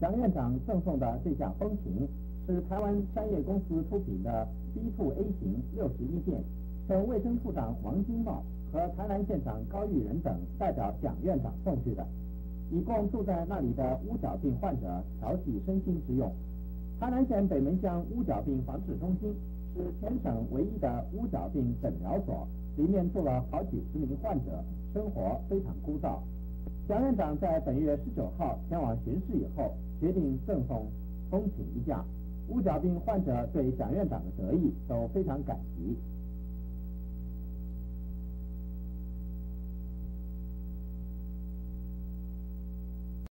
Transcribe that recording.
蒋院长赠送的这架风琴是台湾商业公司出品的 B2A 型六十一件，省卫生处长王金茂和台南县长高玉仁等代表蒋院长送去的，以供住在那里的乌角病患者调剂身心之用。台南县北门乡乌角病防治中心是全省唯一的乌角病诊疗所，里面住了好几十名患者，生活非常枯燥。蒋院长在本月十九号前往巡视以后，决定赠送风琴一架。乌角病患者对蒋院长的得意都非常感激。